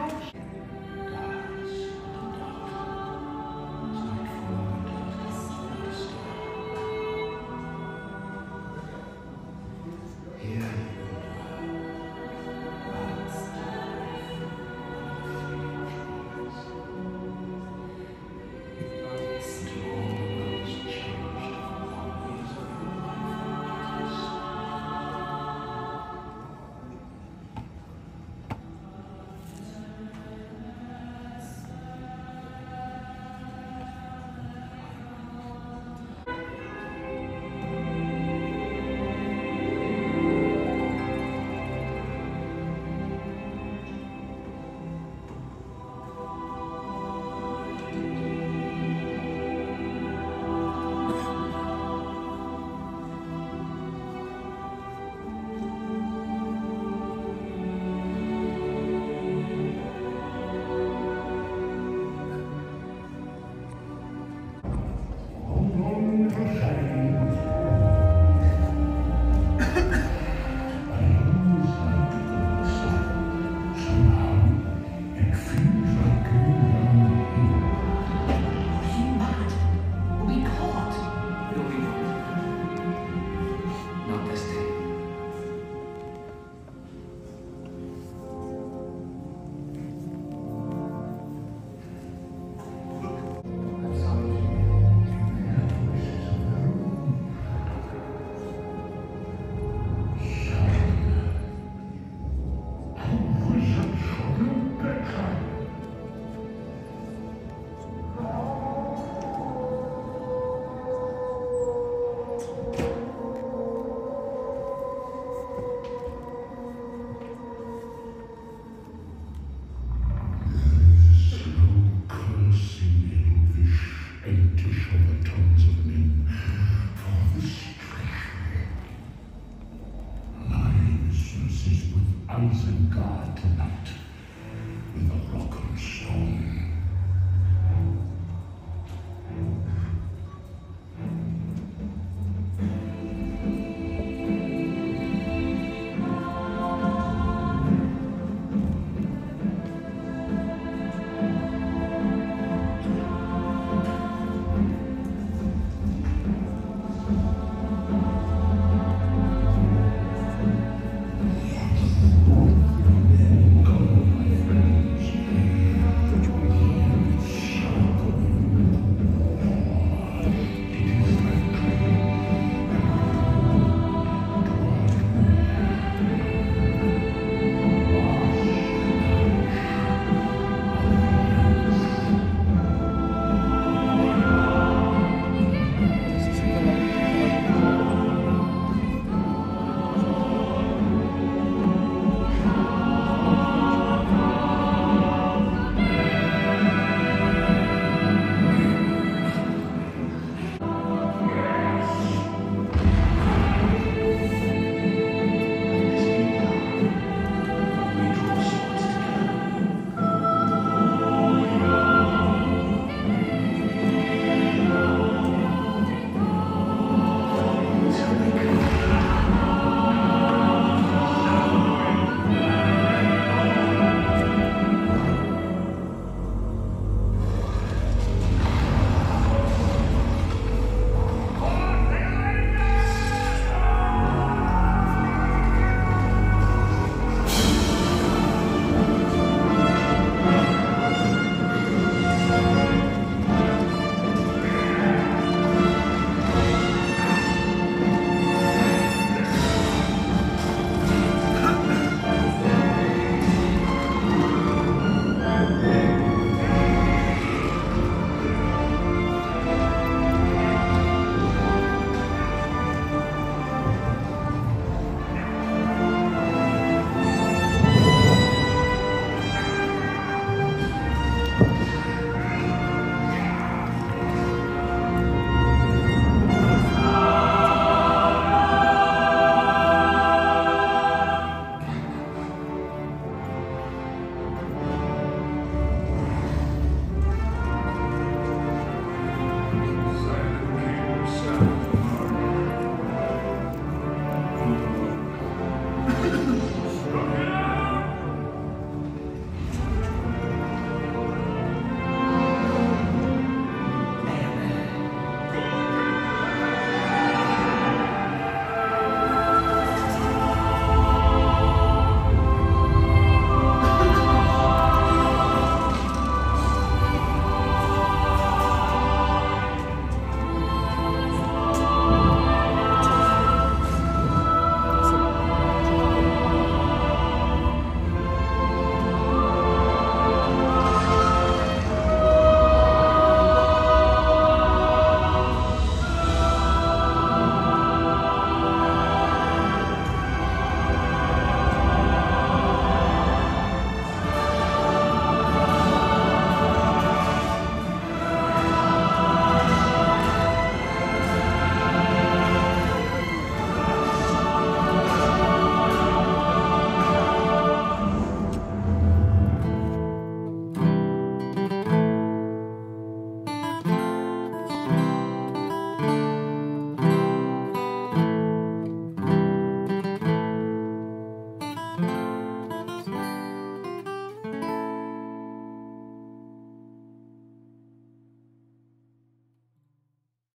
Don't.